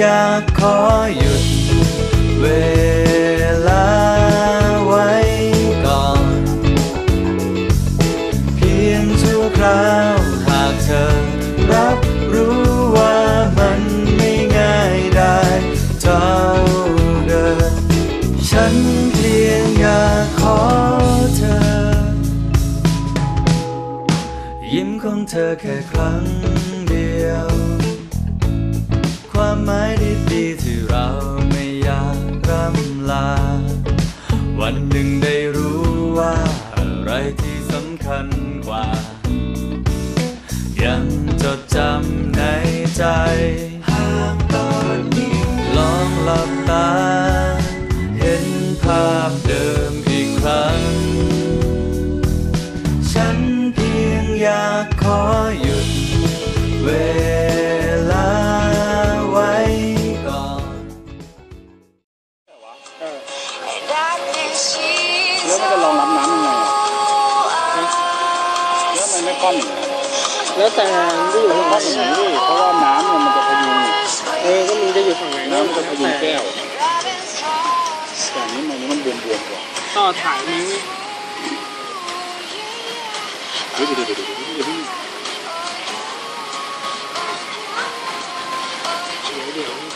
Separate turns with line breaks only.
อยากขอหยุดเวลาไว้ก่อน เพียงชั่วคราวหากเธอรับรู้ว่ามันไม่ง่ายได้เท่าเดิมฉันเพียงอยากขอเธอ ยิ้มของเธอแค่ครั้งเดียว หมายดีๆที่เราไม่อยากร่ำลา วันหนึ่งได้รู้ว่าอะไรที่สำคัญกว่า ยังจดจำในใจ แล้อมัน
จะรองรับน้ำยังไงเนื้วมันไม่ก้อน
แล้วแต่ที่อยู่ข้าง
ก้
อน
นี้เพราะว่าน้ำเนี่ยมันจะพยุง
เออก็มึงจะอยู่ฝั่งไหน
น้ำมันจะพยุง
แก้
วแต่นี้มันมันบวมๆกว่า
ต่อถ่ายนี้
ดี๋ยวเดี๋ยวเดี๋เดี๋ยวเดี๋ยว